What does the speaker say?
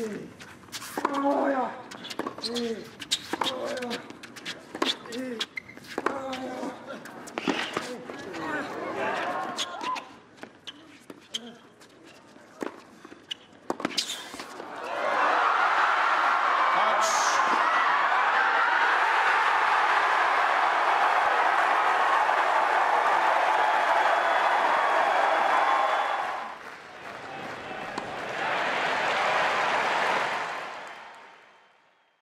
うん。